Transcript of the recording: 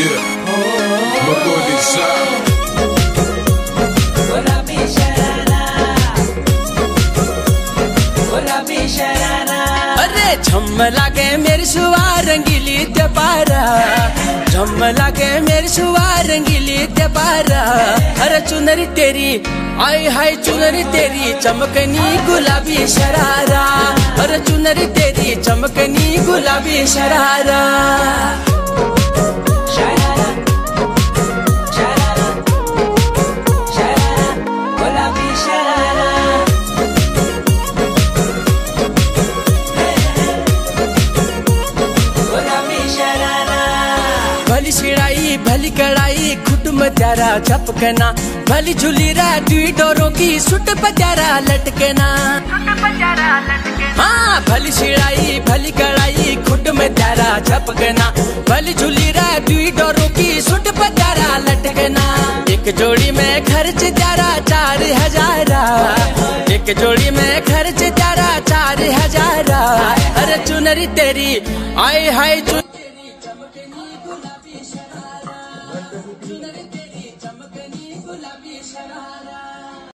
Yeah, झम लागे मेरी सुवा रंगीली ते पारा लागे मेरी सुवा रंगीली ते अरे चुनरी तेरी आई हाय चुनरी तेरी चमकनी गुलाबी शरारा। गुलाबी शरारा। भली भली कड़ाई खुटम त्यारा झपकना भली झूली रा दुई डोरों की सुट पत्यारा लटकना। हाँ भली शिड़ाई भली कड़ाई। झल झुली रा दुई डरो की सूट पकारा लटकना। एक जोड़ी में खर्च जारा चार हजारा। एक जोड़ी में खर्च जारा चार हजारा। अरे चुनरी तेरी आई हाय चुनरी